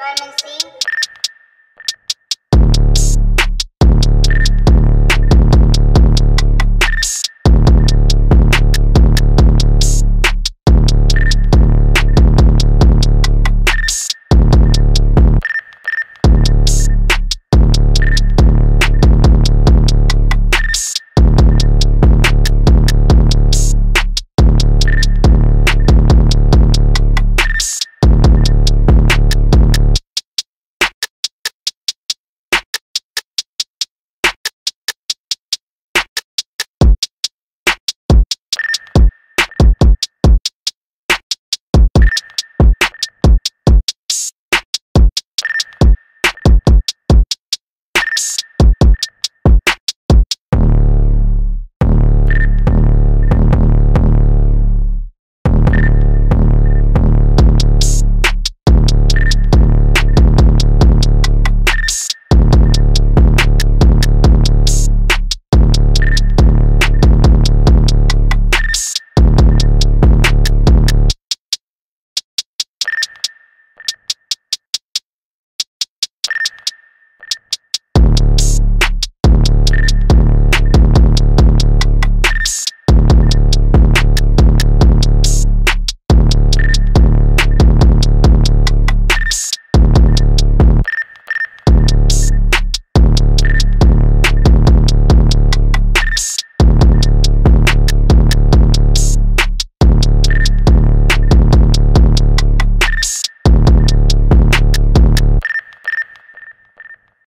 Vitamin C.